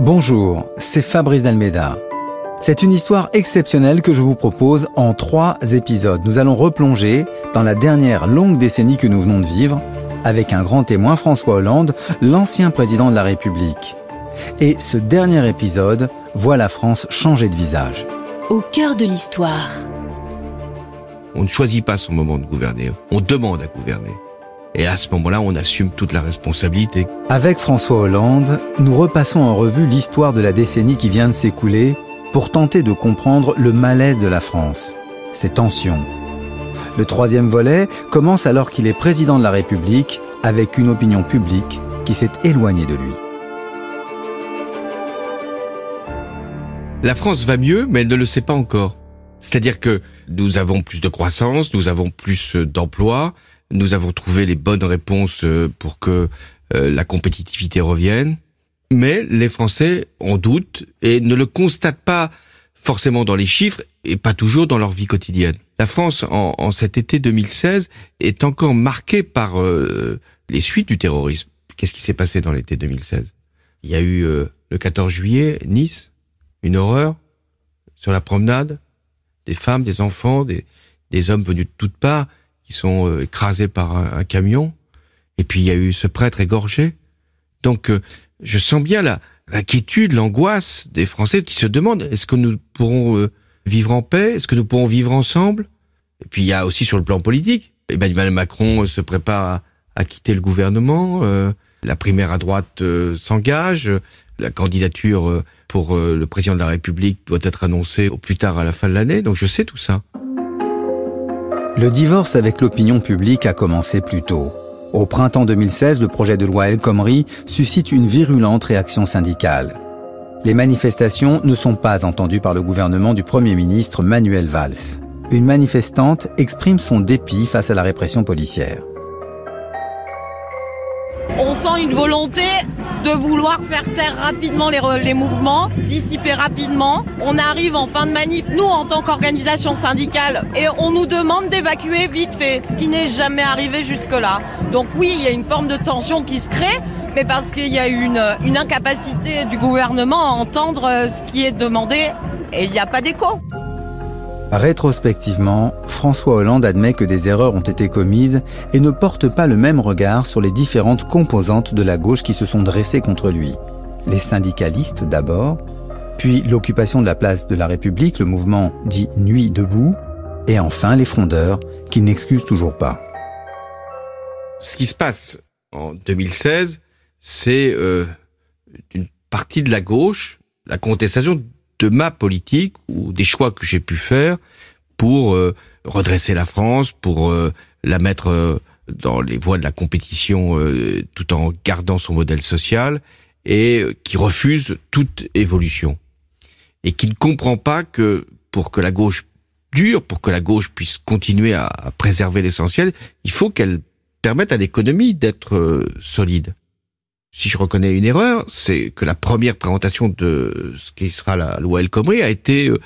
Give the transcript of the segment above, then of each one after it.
Bonjour, c'est Fabrice Dalmeda. C'est une histoire exceptionnelle que je vous propose en trois épisodes. Nous allons replonger dans la dernière longue décennie que nous venons de vivre avec un grand témoin, François Hollande, l'ancien président de la République. Et ce dernier épisode voit la France changer de visage. Au cœur de l'histoire. On ne choisit pas son moment de gouverner, on demande à gouverner. Et à ce moment-là, on assume toute la responsabilité. Avec François Hollande, nous repassons en revue l'histoire de la décennie qui vient de s'écouler pour tenter de comprendre le malaise de la France, ses tensions. Le troisième volet commence alors qu'il est président de la République avec une opinion publique qui s'est éloignée de lui. La France va mieux, mais elle ne le sait pas encore. C'est-à-dire que nous avons plus de croissance, nous avons plus d'emplois, nous avons trouvé les bonnes réponses euh, pour que euh, la compétitivité revienne. Mais les Français en doutent et ne le constatent pas forcément dans les chiffres et pas toujours dans leur vie quotidienne. La France, en, cet été 2016, est encore marquée par euh, les suites du terrorisme. Qu'est-ce qui s'est passé dans l'été 2016 Il y a eu le 14 juillet, Nice, une horreur, sur la promenade, des femmes, des enfants, des, des hommes venus de toutes parts qui sont euh, écrasés par un, camion. Et puis il y a eu ce prêtre égorgé. Donc euh, je sens bien la l'inquiétude, l'angoisse des Français qui se demandent est-ce que nous pourrons euh, vivre en paix? Est-ce que nous pourrons vivre ensemble? Et puis il y a aussi sur le plan politique, Emmanuel Macron se prépare à, quitter le gouvernement. la primaire à droite s'engage. La candidature pour le président de la République doit être annoncée au plus tard à la fin de l'année. Donc je sais tout ça. Le divorce avec l'opinion publique a commencé plus tôt. Au printemps 2016, le projet de loi El Khomri suscite une virulente réaction syndicale. Les manifestations ne sont pas entendues par le gouvernement du Premier ministre Manuel Valls. Une manifestante exprime son dépit face à la répression policière on sent une volonté de vouloir faire taire rapidement les, mouvements, dissiper rapidement. On arrive en fin de manif, nous en tant qu'organisation syndicale, et on nous demande d'évacuer vite fait, ce qui n'est jamais arrivé jusque-là. Donc oui, il y a une forme de tension qui se crée, mais parce qu'il y a une, incapacité du gouvernement à entendre euh, ce qui est demandé, et il n'y a pas d'écho. Rétrospectivement, François Hollande admet que des erreurs ont été commises et ne porte pas le même regard sur les différentes composantes de la gauche qui se sont dressées contre lui. Les syndicalistes d'abord, puis l'occupation de la place de la République, le mouvement dit Nuit debout, et enfin les frondeurs, qui n'excusent toujours pas. Ce qui se passe en 2016, c'est euh, une partie de la gauche, la contestation de ma politique ou des choix que j'ai pu faire pour euh, redresser la France, pour euh, la mettre euh, dans les voies de la compétition tout en gardant son modèle social et qui refuse toute évolution. Et qui ne comprend pas que pour que la gauche dure, pour que la gauche puisse continuer à, à préserver l'essentiel, il faut qu'elle permette à l'économie d'être solide si je reconnais une erreur, c'est que la première présentation de ce qui sera la loi El Khomri a été euh,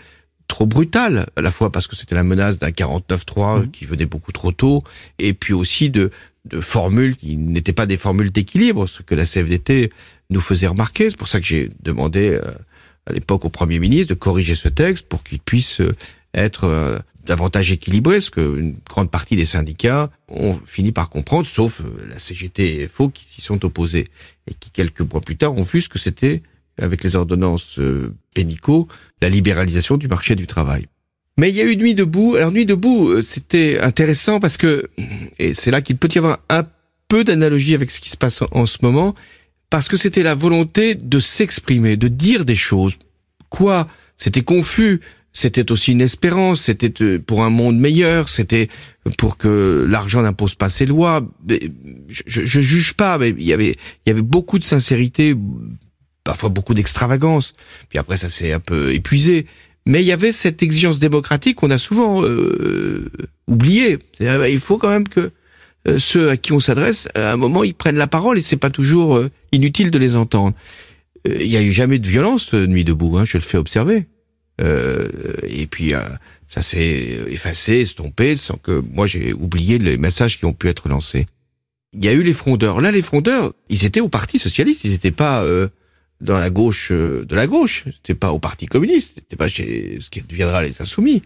trop brutale, à la fois parce que c'était la menace d'un 49-3 mmh. qui venait beaucoup trop tôt, et puis aussi de, de formules qui n'étaient pas des formules d'équilibre, ce que la CFDT nous faisait remarquer. C'est pour ça que j'ai demandé euh, à l'époque au Premier ministre de corriger ce texte pour qu'il puisse euh, être davantage équilibré, ce qu'une grande partie des syndicats ont fini par comprendre, sauf euh, la CGT et FO qui s'y sont opposés, et qui quelques mois plus tard ont vu ce que c'était, avec les ordonnances euh, pénicaux, la libéralisation du marché du travail. Mais il y a eu Nuit debout. Alors Nuit debout, euh, c'était intéressant parce que, et c'est là qu'il peut y avoir un peu d'analogie avec ce qui se passe en ce moment, parce que c'était la volonté de s'exprimer, de dire des choses. Quoi? C'était confus, c'était aussi une espérance, c'était euh, pour un monde meilleur, c'était pour que l'argent n'impose pas ses lois. Je, je, juge pas, mais il y avait, il y avait beaucoup de sincérité, parfois beaucoup d'extravagance. Puis après, ça s'est un peu épuisé. Mais il y avait cette exigence démocratique qu'on a souvent euh, oubliée. Il faut quand même que euh, ceux à qui on s'adresse, à un moment, ils prennent la parole et c'est pas toujours euh, inutile de les entendre. Il n'y a eu jamais de violence nuit debout, hein, je le fais observer. Euh, et puis euh, ça s'est effacé, estompé, sans que moi j'ai oublié les messages qui ont pu être lancés. Il y a eu les frondeurs. Là, les frondeurs, ils étaient au Parti socialiste, ils n'étaient pas euh, dans la gauche de la gauche. C'était pas au Parti communiste, c'était pas chez ce qui deviendra les Insoumis.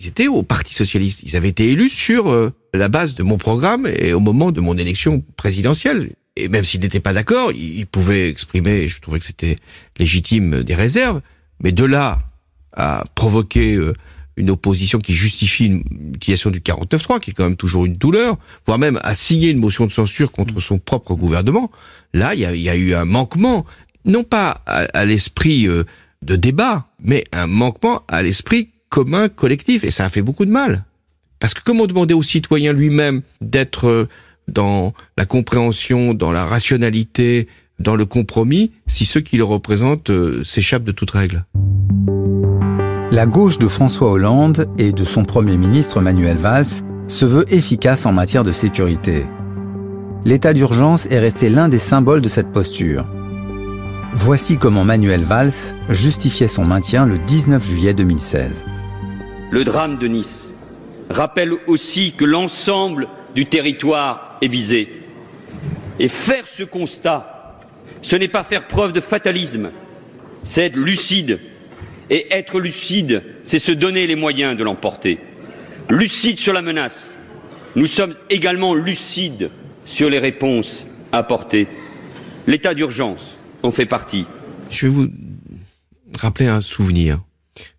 Ils étaient au Parti socialiste. Ils avaient été élus sur la base de mon programme et au moment de mon élection présidentielle. Et même s'ils n'étaient pas d'accord, ils pouvaient exprimer, je trouvais que c'était légitime, des réserves. Mais de là à provoquer une opposition qui justifie une utilisation du 49.3, qui est quand même toujours une douleur, voire même à signer une motion de censure contre son propre gouvernement, là, il y a, eu un manquement, non pas à, l'esprit euh, de débat, mais un manquement à l'esprit commun, collectif, et ça a fait beaucoup de mal. Parce que comment demander au citoyen lui-même d'être euh, dans la compréhension, dans la rationalité, dans le compromis, si ceux qui le représentent euh, s'échappent de toute règle la gauche de François Hollande et de son Premier ministre Manuel Valls se veut efficace en matière de sécurité. L'état d'urgence est resté l'un des symboles de cette posture. Voici comment Manuel Valls justifiait son maintien le 19 juillet 2016. Le drame de Nice rappelle aussi que l'ensemble du territoire est visé. Et faire ce constat, ce n'est pas faire preuve de fatalisme, c'est être lucide et être lucide, c'est se donner les moyens de l'emporter. Lucide sur la menace, nous sommes également lucides sur les réponses apportées. L'état d'urgence en fait partie. Je vais vous rappeler un souvenir.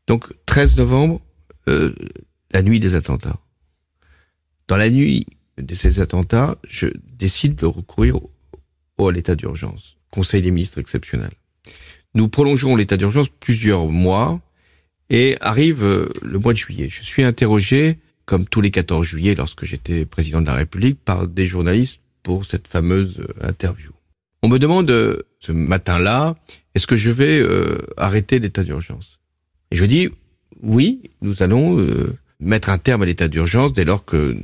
Donc, 13 novembre, euh, la nuit des attentats. Dans la nuit de ces attentats, je décide de recourir au, à l'état d'urgence, Conseil des ministres exceptionnel. Nous prolongerons l'état d'urgence plusieurs mois et arrive euh, le mois de juillet. Je suis interrogé, comme tous les 14 juillet lorsque j'étais président de la République, par des journalistes pour cette fameuse euh, interview. On me demande euh, ce matin-là, est-ce que je vais arrêter l'état d'urgence? Et je dis, oui, nous allons mettre un terme à l'état d'urgence dès lors que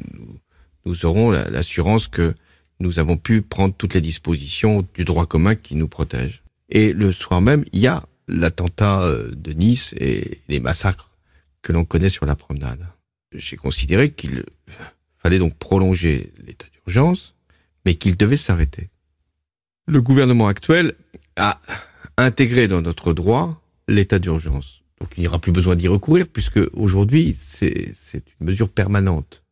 nous aurons l'assurance que nous avons pu prendre toutes les dispositions du droit commun qui nous protège. Et le soir même, il y a l'attentat euh, de Nice et les massacres que l'on connaît sur la promenade. J'ai considéré qu'il fallait donc prolonger l'état d'urgence, mais qu'il devait s'arrêter. Le gouvernement actuel a intégré dans notre droit l'état d'urgence. Donc il n'y aura plus besoin d'y recourir puisque aujourd'hui c'est une mesure permanente.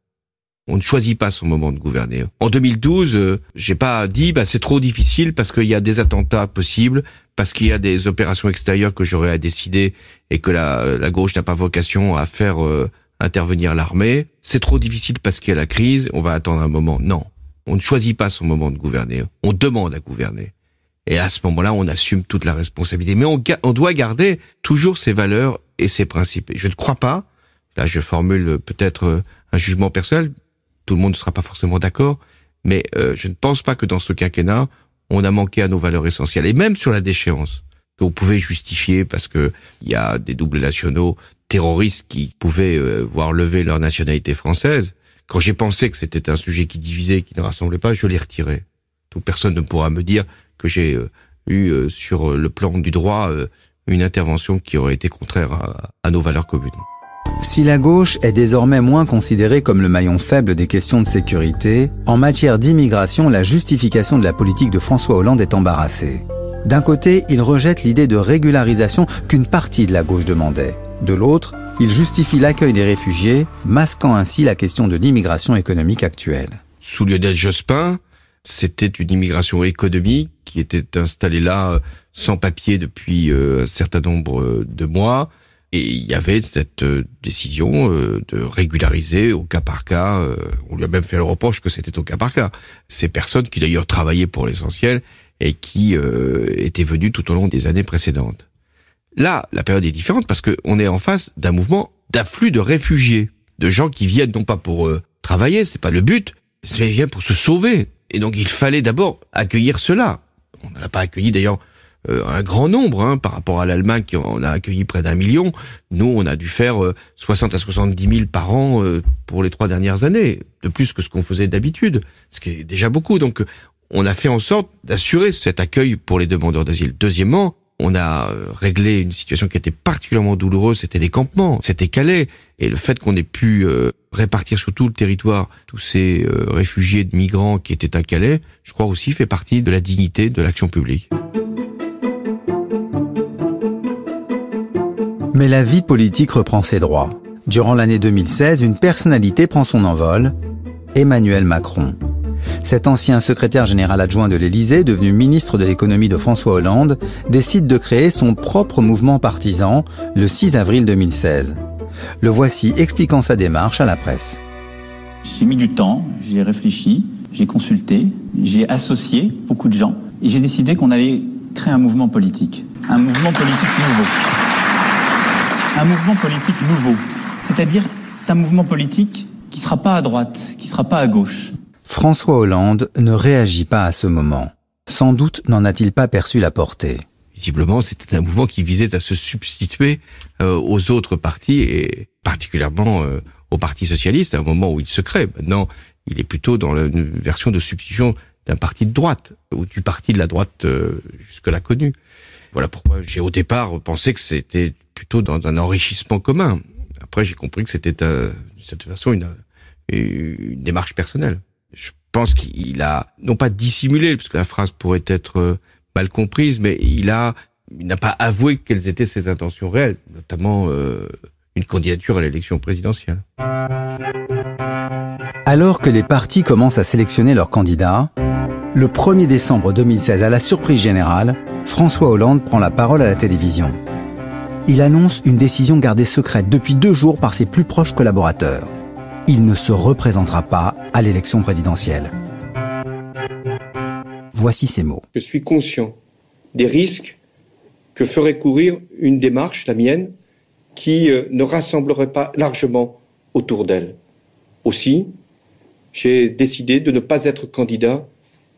On ne choisit pas son moment de gouverner. En 2012, euh, j'ai pas dit bah c'est trop difficile parce qu'il y a des attentats possibles, parce qu'il y a des opérations extérieures que j'aurais à décider et que la, la gauche n'a pas vocation à faire euh, intervenir l'armée. C'est trop difficile parce qu'il y a la crise. On va attendre un moment. Non, on ne choisit pas son moment de gouverner. On demande à gouverner. Et à ce moment-là, on assume toute la responsabilité. Mais on, on doit garder toujours ses valeurs et ses principes. je ne crois pas. Là, je formule peut-être euh, un jugement personnel tout le monde ne sera pas forcément d'accord, mais euh, je ne pense pas que dans ce quinquennat, on a manqué à nos valeurs essentielles. Et même sur la déchéance, vous pouvez justifier parce que il y a des doubles nationaux terroristes qui pouvaient euh, voir lever leur nationalité française. Quand j'ai pensé que c'était un sujet qui divisait, qui ne rassemblait pas, je l'ai retiré. Toute personne ne pourra me dire que j'ai euh, eu sur le plan du droit une intervention qui aurait été contraire à nos valeurs communes. Si la gauche est désormais moins considérée comme le maillon faible des questions de sécurité, en matière d'immigration, la justification de la politique de François Hollande est embarrassée. D'un côté, il rejette l'idée de régularisation qu'une partie de la gauche demandait. De l'autre, il justifie l'accueil des réfugiés, masquant ainsi la question de l'immigration économique actuelle. Sous Lionel Jospin, c'était une immigration économique qui était installée là euh, sans papier depuis euh, un certain nombre euh, de mois et il y avait cette euh, décision euh, de régulariser au cas par cas. Euh, on lui a même fait le reproche que c'était au cas par cas. Ces personnes qui d'ailleurs travaillaient pour l'essentiel et qui étaient venues tout au long des années précédentes. Là, la période est différente parce qu'on est en face d'un mouvement d'afflux de réfugiés, de gens qui viennent non pas pour travailler, c'est pas le but, mais viennent pour se sauver. Et donc il fallait d'abord accueillir cela. On n'a pas accueilli d'ailleurs euh, un grand nombre hein, par rapport à l'Allemagne qui en a accueilli près d'un million. Nous, on a dû faire 60 euh, à 70 000 par an euh, pour les trois dernières années, de plus que ce qu'on faisait d'habitude, ce qui est déjà beaucoup. Donc, on a fait en sorte d'assurer cet accueil pour les demandeurs d'asile. Deuxièmement, on a réglé une situation qui était particulièrement douloureuse, c'était les campements, c'était Calais. Et le fait qu'on ait pu répartir sur tout le territoire tous ces réfugiés de migrants qui étaient à Calais, je crois aussi fait partie de la dignité de l'action publique. Mais la vie politique reprend ses droits. Durant l'année 2016, une personnalité prend son envol, Emmanuel Macron. Cet ancien secrétaire général adjoint de l'Élysée, devenu ministre de l'économie de François Hollande, décide de créer son propre mouvement partisan le 6 avril 2016. Le voici expliquant sa démarche à la presse. J'ai mis du temps, j'ai réfléchi, j'ai consulté, j'ai associé beaucoup de gens et j'ai décidé qu'on allait créer un mouvement politique. Un mouvement politique nouveau. Un mouvement politique nouveau. C'est-à-dire, c'est un mouvement politique qui ne sera pas à droite, qui ne sera pas à gauche. François Hollande ne réagit pas à ce moment. Sans doute n'en a-t-il pas perçu la portée. Visiblement, c'était un mouvement qui visait à se substituer euh, aux autres partis et particulièrement euh, au Parti socialiste à un moment où il se crée. Maintenant, il est plutôt dans la version de substitution d'un parti de droite ou du parti de la droite euh, jusque-là connu. Voilà pourquoi j'ai au départ pensé que c'était plutôt dans un enrichissement commun. Après, j'ai compris que c'était de cette façon une, une démarche personnelle. Je pense qu'il a non pas dissimulé, parce que la phrase pourrait être mal comprise, mais il a n'a pas avoué quelles étaient ses intentions réelles, notamment euh, une candidature à l'élection présidentielle. Alors que les partis commencent à sélectionner leurs candidats, le 1er décembre 2016, à la surprise générale, François Hollande prend la parole à la télévision. Il annonce une décision gardée secrète depuis deux jours par ses plus proches collaborateurs. Il ne se représentera pas à l'élection présidentielle. Voici ces mots. Je suis conscient des risques que ferait courir une démarche, la mienne, qui euh, ne rassemblerait pas largement autour d'elle. Aussi, j'ai décidé de ne pas être candidat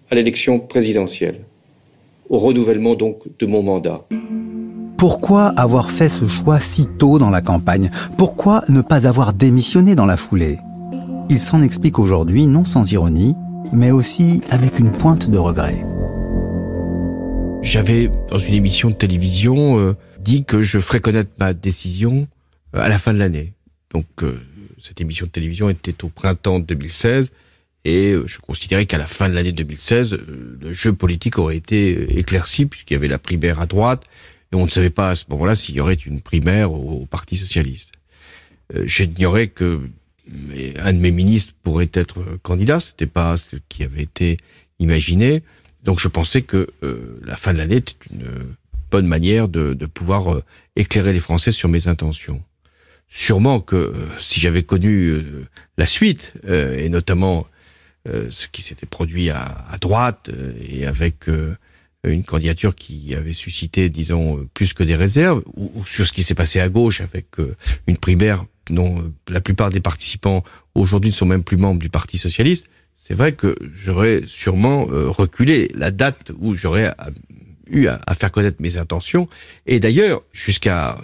à l'élection présidentielle, au renouvellement donc de mon mandat. Pourquoi avoir fait ce choix si tôt dans la campagne? Pourquoi ne pas avoir démissionné dans la foulée? Il s'en explique aujourd'hui non sans ironie, mais aussi avec une pointe de regret. J'avais, dans une émission de télévision, euh, dit que je ferais connaître ma décision euh, à la fin de l'année. Donc, euh, cette émission de télévision était au printemps 2016, et je considérais qu'à la fin de l'année 2016, le jeu politique aurait été éclairci, puisqu'il y avait la primaire à droite, et on ne savait pas à ce moment-là s'il y aurait une primaire au, Parti socialiste. J'ignorais que un de mes ministres pourrait être candidat, c'était pas ce qui avait été imaginé. Donc je pensais que euh, la fin de l'année était une bonne manière de, pouvoir euh, éclairer les Français sur mes intentions. Sûrement que euh, si j'avais connu la suite, et notamment ce qui s'était produit à droite, et avec une candidature qui avait suscité, disons, plus que des réserves, ou, ou sur ce qui s'est passé à gauche avec une primaire dont la plupart des participants aujourd'hui ne sont même plus membres du Parti socialiste, c'est vrai que j'aurais sûrement euh, reculé la date où j'aurais euh, eu à, faire connaître mes intentions. Et d'ailleurs, jusqu'à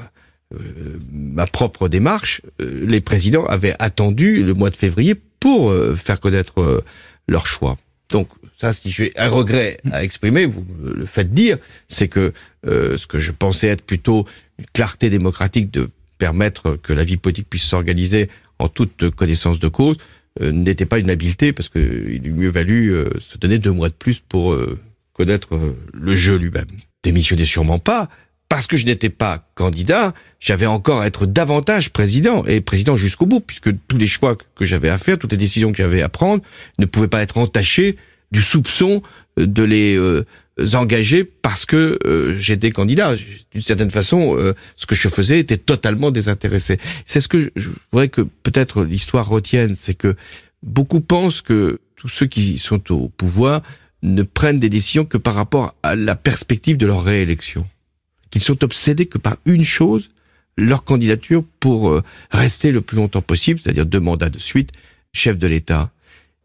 euh, ma propre démarche, les présidents avaient attendu le mois de février pour faire connaître leur choix. Donc ça, si j'ai un regret à exprimer, vous le faites dire, c'est que ce que je pensais être plutôt une clarté démocratique de permettre que la vie politique puisse s'organiser en toute connaissance de cause, euh, n'était pas une habileté parce qu'il eût mieux valu euh, se donner deux mois de plus pour euh, connaître le jeu lui-même. Démissionner sûrement pas, parce que je n'étais pas candidat, j'avais encore à être davantage président, et président jusqu'au bout, puisque tous les choix que j'avais à faire, toutes les décisions que j'avais à prendre, ne pouvaient pas être entachées du soupçon de les engagés parce que euh, j'étais candidat. D'une certaine façon, euh, ce que je faisais était totalement désintéressé. C'est ce que je, voudrais que peut-être l'histoire retienne, c'est que beaucoup pensent que tous ceux qui sont au pouvoir ne prennent des décisions que par rapport à la perspective de leur réélection. Qu'ils sont obsédés que par une chose, leur candidature pour euh, rester le plus longtemps possible, c'est-à-dire deux mandats de suite, chef de l'État.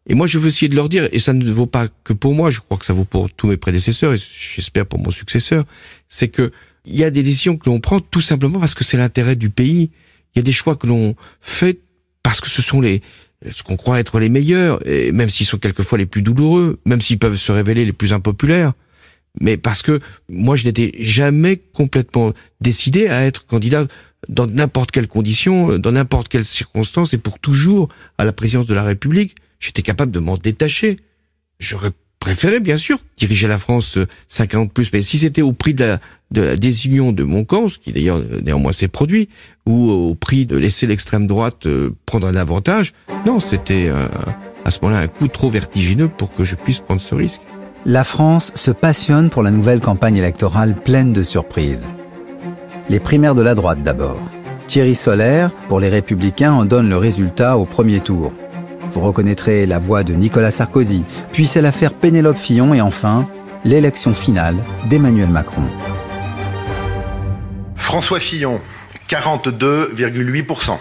Et moi, je veux essayer de leur dire, et ça ne vaut pas que pour moi, je crois que ça vaut pour tous mes prédécesseurs, et j'espère pour mon successeur, c'est que il y a des décisions que l'on prend tout simplement parce que c'est l'intérêt du pays. Il y a des choix que l'on fait parce que ce sont les ce qu'on croit être les meilleurs, et même s'ils sont quelquefois les plus douloureux, même s'ils peuvent se révéler les plus impopulaires. Mais parce que moi, je n'étais jamais complètement décidé à être candidat dans n'importe quelle condition, dans n'importe quelle circonstance, et pour toujours à la présidence de la République j'étais capable de m'en détacher. J'aurais préféré, bien sûr, diriger la France 50 euh, plus, mais si c'était au prix de la, de désunion de mon camp, ce qui d'ailleurs euh, néanmoins s'est produit, ou au prix de laisser l'extrême droite euh, prendre un avantage, non, c'était à ce moment-là un coup trop vertigineux pour que je puisse prendre ce risque. La France se passionne pour la nouvelle campagne électorale pleine de surprises. Les primaires de la droite d'abord. Thierry Solaire, pour les Républicains, en donne le résultat au premier tour. Vous reconnaîtrez la voix de Nicolas Sarkozy, puis c'est l'affaire Pénélope Fillon et enfin l'élection finale d'Emmanuel Macron. François Fillon, 42,8%.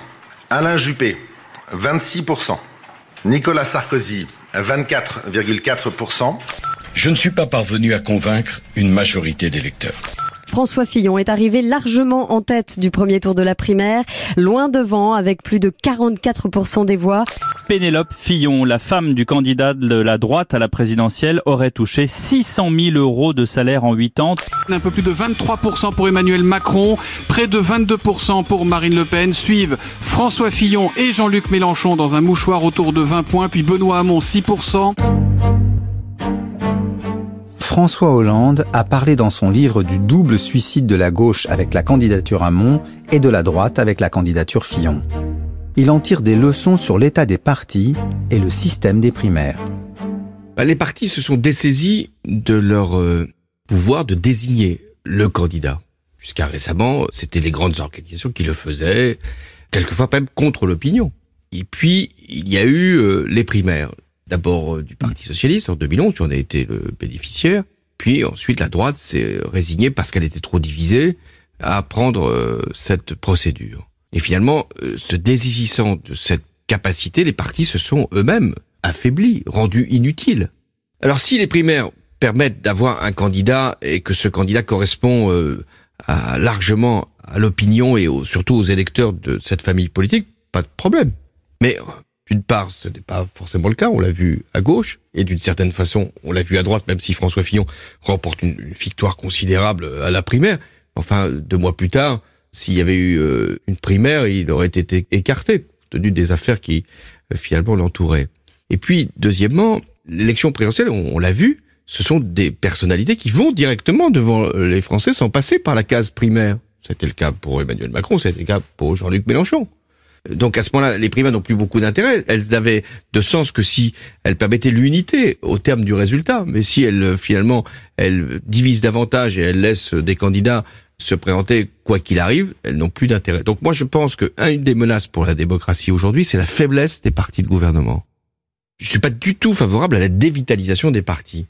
Alain Juppé, 26%. Nicolas Sarkozy, 24,4%. Je ne suis pas parvenu à convaincre une majorité d'électeurs. François Fillon est arrivé largement en tête du premier tour de la primaire, loin devant avec plus de 44% des voix. Pénélope Fillon, la femme du candidat de la droite à la présidentielle, aurait touché 600 000 euros de salaire en 8 ans. Un peu plus de 23% pour Emmanuel Macron, près de 22% pour Marine Le Pen. Suivent François Fillon et Jean-Luc Mélenchon dans un mouchoir autour de 20 points, puis Benoît Hamon 6%. François Hollande a parlé dans son livre du double suicide de la gauche avec la candidature Hamon et de la droite avec la candidature Fillon. Il en tire des leçons sur l'état des partis et le système des primaires. Bah, les partis se sont dessaisis de leur euh, pouvoir de désigner le candidat. Jusqu'à récemment, c'était les grandes organisations qui le faisaient, quelquefois même contre l'opinion. Et puis, il y a eu euh, les primaires d'abord euh, du Parti socialiste en 2011, j'en ai été le bénéficiaire, puis ensuite la droite s'est résignée parce qu'elle était trop divisée à prendre euh, cette procédure. Et finalement, euh, se désisissant de cette capacité, les partis se sont eux-mêmes affaiblis, rendus inutiles. Alors si les primaires permettent d'avoir un candidat et que ce candidat correspond largement à l'opinion et surtout aux électeurs de cette famille politique, pas de problème. Mais d'une part, ce n'est pas forcément le cas, on l'a vu à gauche, et d'une certaine façon, on l'a vu à droite, même si François Fillon remporte une, victoire considérable à la primaire. Enfin, deux mois plus tard, s'il y avait eu euh, une primaire, il aurait été écarté, tenu des affaires qui euh, finalement l'entouraient. Et puis, deuxièmement, l'élection présidentielle, on, l'a vu, ce sont des personnalités qui vont directement devant euh, les Français sans passer par la case primaire. C'était le cas pour Emmanuel Macron, c'était le cas pour Jean-Luc Mélenchon. Donc à ce moment-là, les primaires n'ont plus beaucoup d'intérêt. Elles n'avaient de sens que si elles permettaient l'unité au terme du résultat. Mais si elles finalement elles divisent davantage et elles laissent des candidats se présenter quoi qu'il arrive, elles n'ont plus d'intérêt. Donc moi je pense que une des menaces pour la démocratie aujourd'hui, c'est la faiblesse des partis de gouvernement. Je suis pas du tout favorable à la dévitalisation des partis.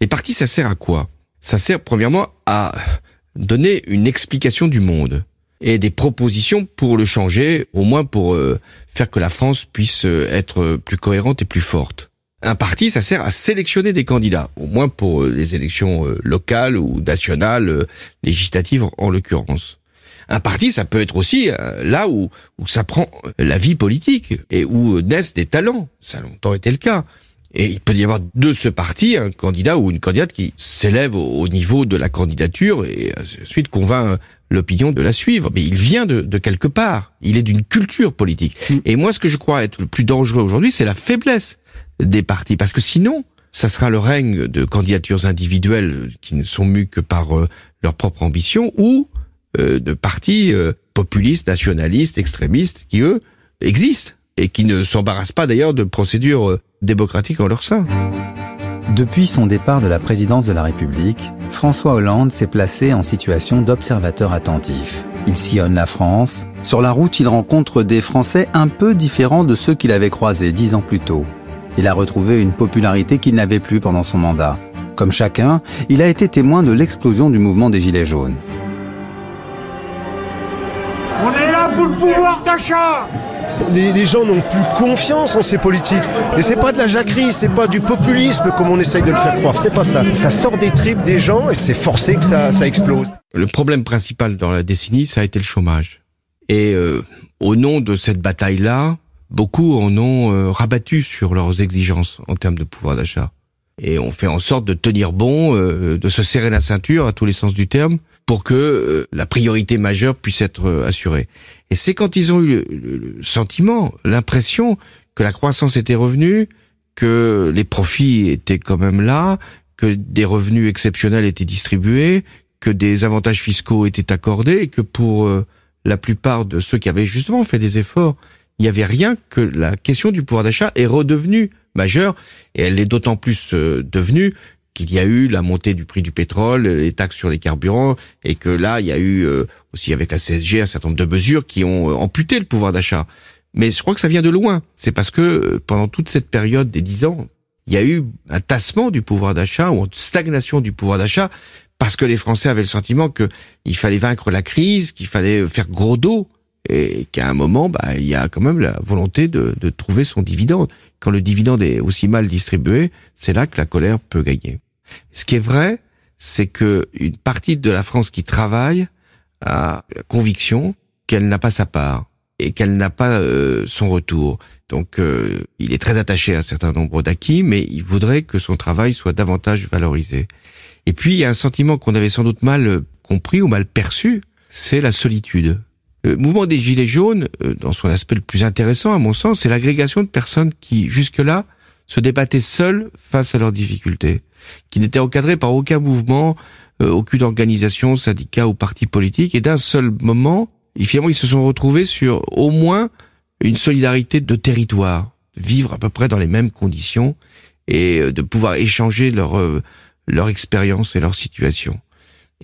Les partis, ça sert à quoi? Ça sert premièrement à donner une explication du monde et des propositions pour le changer, au moins pour euh, faire que la France puisse euh, être plus cohérente et plus forte. Un parti, ça sert à sélectionner des candidats, au moins pour euh, les élections locales ou nationales, législatives en l'occurrence. Un parti, ça peut être aussi là où, où ça prend la vie politique et où naissent des talents. Ça a longtemps été le cas. Et il peut y avoir de ce parti un candidat ou une candidate qui s'élève au niveau de la candidature et ensuite convainc l'opinion de la suivre. Mais il vient de, de quelque part. Il est d'une culture politique. Mm. Et moi, ce que je crois être le plus dangereux aujourd'hui, c'est la faiblesse des partis. Parce que sinon, ça sera le règne de candidatures individuelles qui ne sont mues que par euh, leur propre ambition ou euh, de partis euh, populistes, nationalistes, extrémistes qui, eux, existent et qui ne s'embarrassent pas d'ailleurs de procédures démocratiques en leur sein. Depuis son départ de la présidence de la République, François Hollande s'est placé en situation d'observateur attentif. Il sillonne la France. Sur la route, il rencontre des Français un peu différents de ceux qu'il avait croisés dix ans plus tôt. Il a retrouvé une popularité qu'il n'avait plus pendant son mandat. Comme chacun, il a été témoin de l'explosion du mouvement des Gilets jaunes. On est là pour le pouvoir d'achat les, gens n'ont plus confiance en ces politiques. Et c'est pas de la jacquerie, c'est pas du populisme comme on essaye de le faire croire. C'est pas ça. Ça sort des tripes des gens et c'est forcé que ça, ça explose. Le problème principal dans la décennie, ça a été le chômage. Et euh, au nom de cette bataille-là, beaucoup en ont euh, rabattu sur leurs exigences en termes de pouvoir d'achat. Et on fait en sorte de tenir bon, euh, de se serrer la ceinture à tous les sens du terme, pour que euh, la priorité majeure puisse être euh, assurée. Et c'est quand ils ont eu le, sentiment, l'impression que la croissance était revenue, que les profits étaient quand même là, que des revenus exceptionnels étaient distribués, que des avantages fiscaux étaient accordés et que pour euh, la plupart de ceux qui avaient justement fait des efforts, il n'y avait rien que la question du pouvoir d'achat est redevenue majeure et elle est d'autant plus euh, devenue qu'il y a eu la montée du prix du pétrole, les taxes sur les carburants, et que là, il y a eu euh, aussi avec la CSG un certain nombre de mesures qui ont amputé le pouvoir d'achat. Mais je crois que ça vient de loin. C'est parce que pendant toute cette période des dix ans, il y a eu un tassement du pouvoir d'achat ou une stagnation du pouvoir d'achat parce que les Français avaient le sentiment qu'il fallait vaincre la crise, qu'il fallait faire gros dos et qu'à un moment, bah, il y a quand même la volonté de, de trouver son dividende. Quand le dividende est aussi mal distribué, c'est là que la colère peut gagner. Ce qui est vrai, c'est que une partie de la France qui travaille a la conviction qu'elle n'a pas sa part et qu'elle n'a pas euh, son retour. Donc euh, il est très attaché à un certain nombre d'acquis, mais il voudrait que son travail soit davantage valorisé. Et puis il y a un sentiment qu'on avait sans doute mal euh, compris ou mal perçu, c'est la solitude. Le mouvement des Gilets jaunes, dans son aspect le plus intéressant à mon sens, c'est l'agrégation de personnes qui jusque-là se débattaient seules face à leurs difficultés, qui n'étaient encadrées par aucun mouvement, aucune organisation, syndicat ou parti politique, et d'un seul moment, et finalement, ils se sont retrouvés sur au moins une solidarité de territoire, vivre à peu près dans les mêmes conditions et euh, de pouvoir échanger leur euh, leur expérience et leur situation.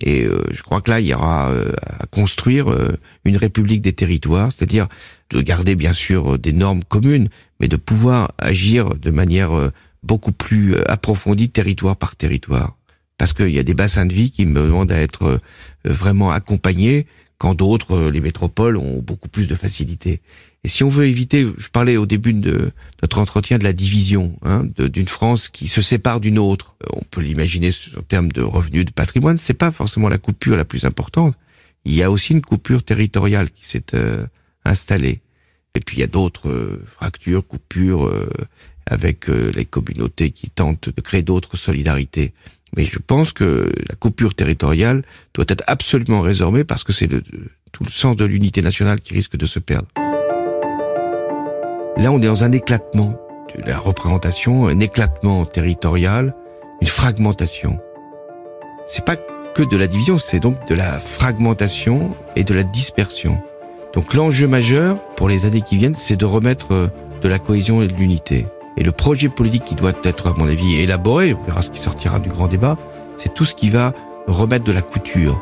Et euh, je crois que là, il y aura à construire une république des territoires, c'est-à-dire de garder bien sûr des normes communes, mais de pouvoir agir de manière beaucoup plus approfondie territoire par territoire. Parce qu'il y a des bassins de vie qui me demandent à être vraiment accompagnés, quand d'autres, euh, les métropoles, ont beaucoup plus de facilité. Et si on veut éviter, je parlais au début de notre entretien de la division hein, d'une France qui se sépare d'une autre. Euh, on peut l'imaginer en termes de revenus, de patrimoine. C'est pas forcément la coupure la plus importante. Il y a aussi une coupure territoriale qui s'est euh, installée. Et puis il y a d'autres fractures, coupures avec les communautés qui tentent de créer d'autres solidarités. Mais je pense que la coupure territoriale doit être absolument résorbée parce que c'est tout le sens de l'unité nationale qui risque de se perdre. Là, on est dans un éclatement de la représentation, un éclatement territorial, une fragmentation. C'est pas que de la division, c'est donc de la fragmentation et de la dispersion. Donc l'enjeu majeur pour les années qui viennent, c'est de remettre de la cohésion et de l'unité. Et le projet politique qui doit être, à mon avis, élaboré, on verra ce qui sortira du grand débat, c'est tout ce qui va remettre de la couture,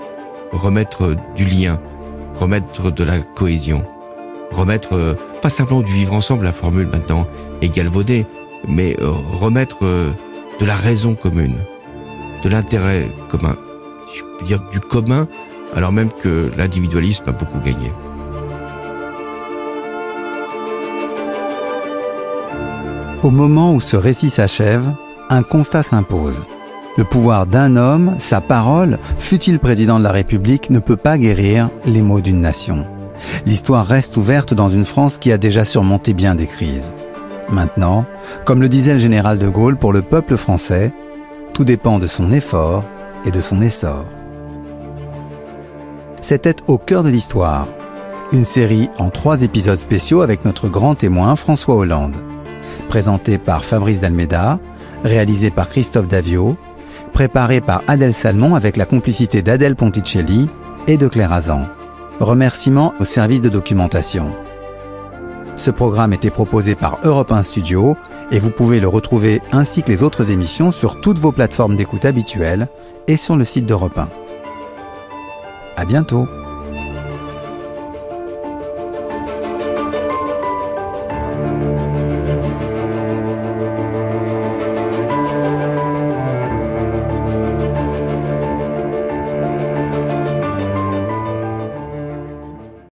remettre du lien, remettre de la cohésion, remettre euh, pas simplement du vivre ensemble, la formule maintenant est galvaudée, mais euh, remettre euh, de la raison commune, de l'intérêt commun, du commun, alors même que l'individualisme a beaucoup gagné. Au moment où ce récit s'achève, un constat s'impose. Le pouvoir d'un homme, sa parole, fut-il président de la République, ne peut pas guérir les maux d'une nation. L'histoire reste ouverte dans une France qui a déjà surmonté bien des crises. Maintenant, comme le disait le général de Gaulle pour le peuple français, tout dépend de son effort et de son essor. C'était Au cœur de l'histoire, une série en trois épisodes spéciaux avec notre grand témoin François Hollande présenté par Fabrice Dalmeda, réalisé par Christophe Davio, préparé par Adèle Salmon avec la complicité d'Adèle Ponticelli et de Claire Azan. Remerciements au service de documentation. Ce programme était proposé par Europe 1 Studio et vous pouvez le retrouver ainsi que les autres émissions sur toutes vos plateformes d'écoute habituelles et sur le site d'Europe 1. À bientôt!